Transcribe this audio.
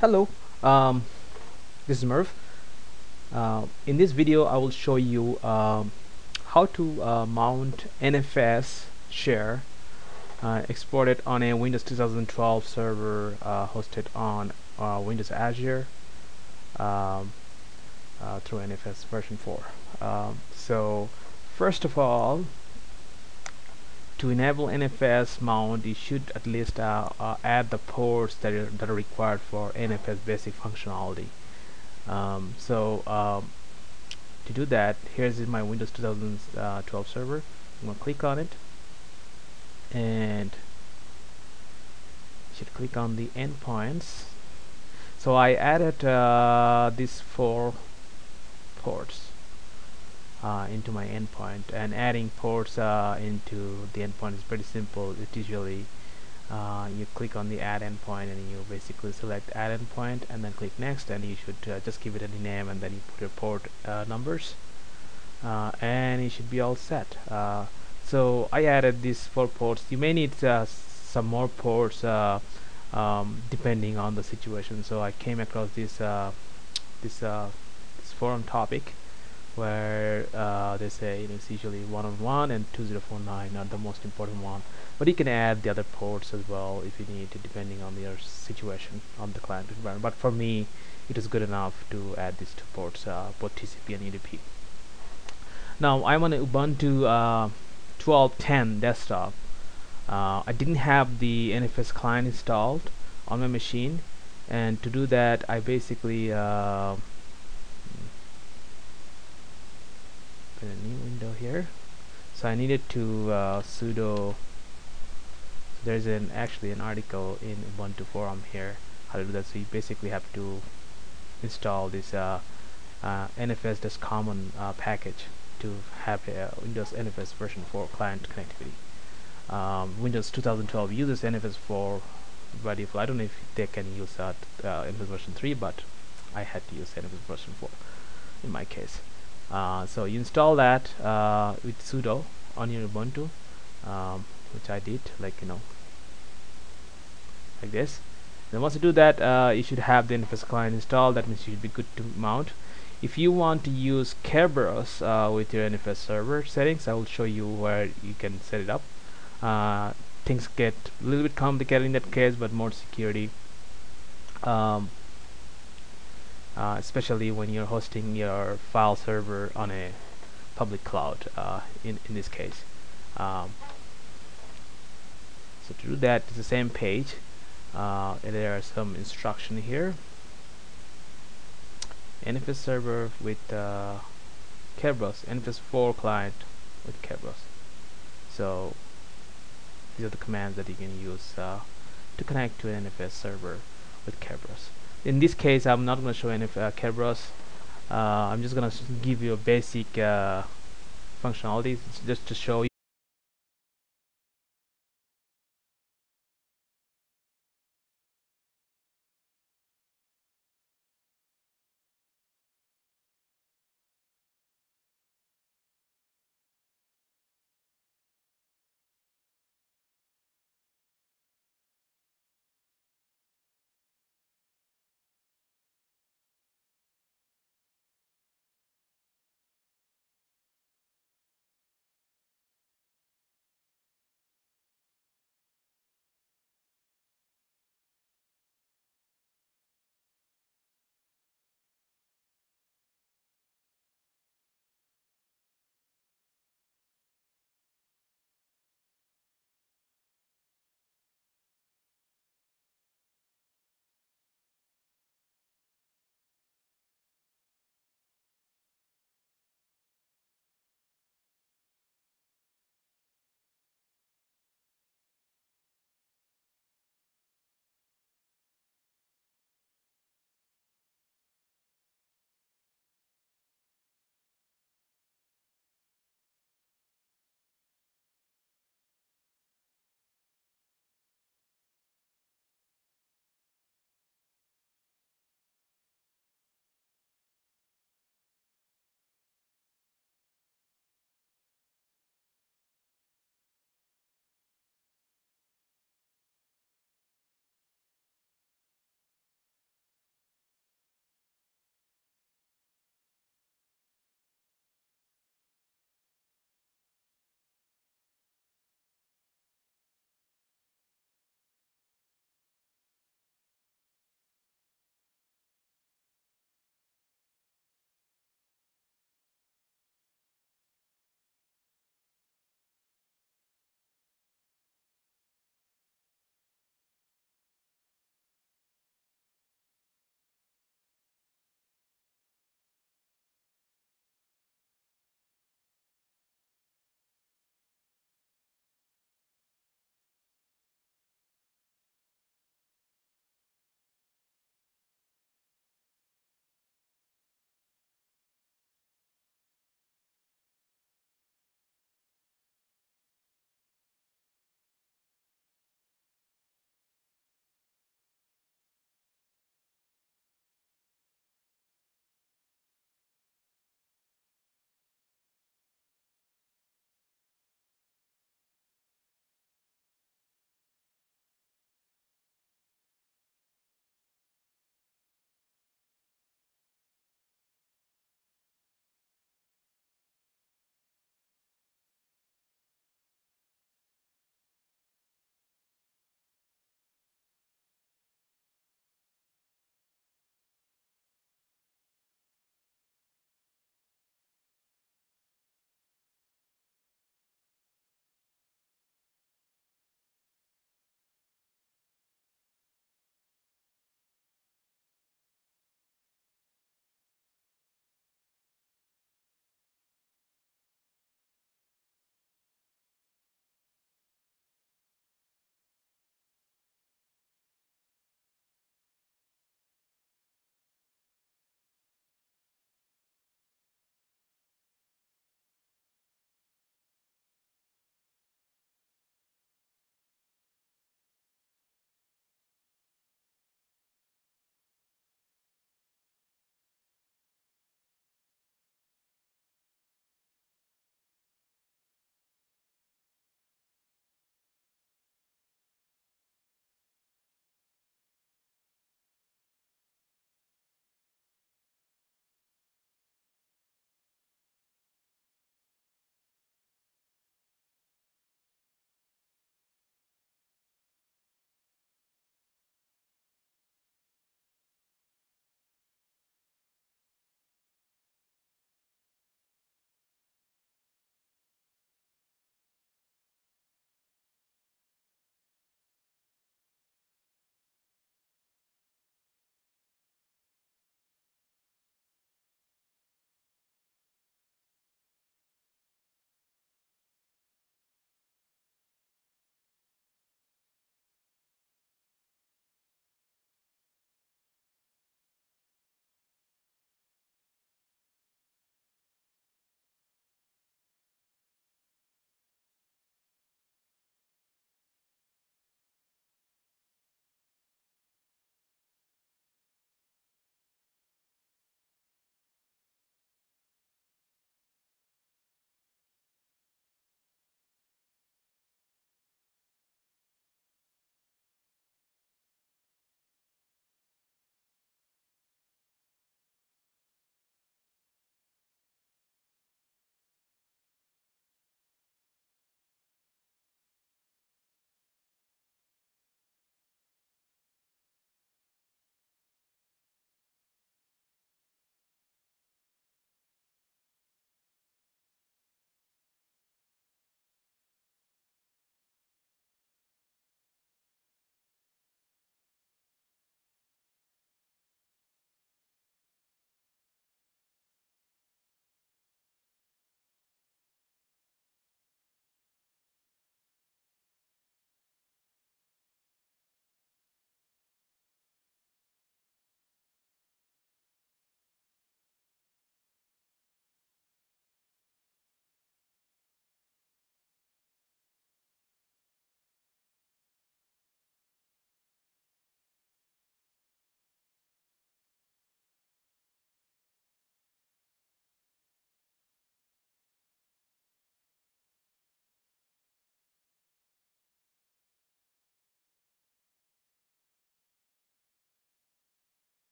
Hello, um, this is Maruf. Uh, in this video, I will show you um, how to uh, mount NFS share uh, export it on a Windows 2012 server uh, hosted on uh, Windows Azure um, uh, through NFS version 4. Um, so first of all, to enable NFS mount you should at least uh, uh, add the ports that are, that are required for NFS basic functionality. Um, so um, to do that here's my Windows 2012 server. I'm to click on it. And should click on the endpoints. So I added uh, these four ports uh, into my endpoint. And adding ports uh, into the endpoint is pretty simple. It usually uh, you click on the add endpoint and you basically select add endpoint and then click next and you should uh, just give it any name and then you put your port uh, numbers. Uh, and it should be all set. So I added these four ports. You may need some more ports um, depending on the situation. So I came across this this, this forum topic where uh, they say it's usually 101 and 2049 are the most important one. But you can add the other ports as well if you need to depending on your situation on the client environment but for me it is good enough to add these two ports uh, both TCP and UDP now I'm on Ubuntu uh, 12.10 desktop. Uh, I didn't have the NFS client installed on my machine. And to do that I basically uh, open a new window here. So I needed to uh, sudo there's an actually an article in Ubuntu forum here how to do that. So you basically have to install this uh, uh, NFS common uh, package to have Windows NFS version 4 client connectivity. Um, Windows 2012 uses NFS 4 by default I don't know if they can use that uh, NFS version 3 but I had to use NFS version 4 in my case uh, so you install that uh, with sudo on your ubuntu um, which i did like you know like this. Then once you do that uh, you should have the nfs client installed. That means you should be good to mount. If you want to use Kerberos uh, with your NFS server settings I will show you where you can set it up. Uh, things get a little bit complicated in that case but more security. Um, uh, especially when you're hosting your file server on a public cloud uh, in, in this case. Um, so to do that it's the same page. Uh, there are some instruction here. NFS server with uh, Kerberos. NFS 4 client with Kerberos. So these are the commands that you can use uh, to connect to an NFS server with Kerberos in this case I'm not going to show any uh, Kerberos. Uh, I'm just going to give you a basic uh, functionality just to show